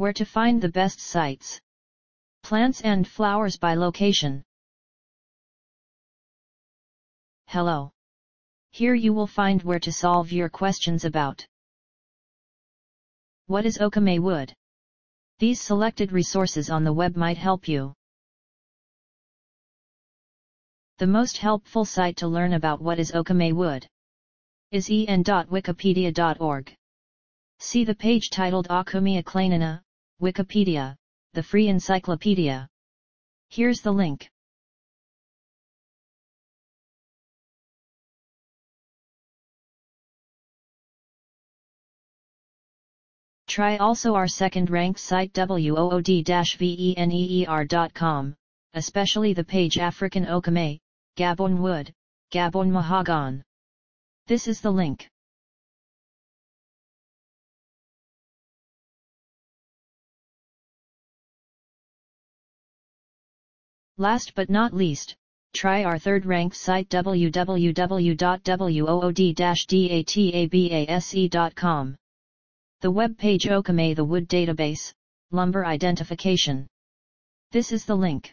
Where to find the best sites. Plants and flowers by location. Hello. Here you will find where to solve your questions about What is Okoume wood? These selected resources on the web might help you. The most helpful site to learn about what is Okoume wood is en.wikipedia.org. See the page titled Okoume Aklanina, Wikipedia, the free encyclopedia. Here's the link. Try also our second-ranked site wood-veneer.com, especially the page African Okoume, Gabon Wood, Gabon Mahagon. This is the link. Last but not least, try our third-ranked site www.wood-database.com. The web page Okoume the Wood Database, Lumber Identification. This is the link.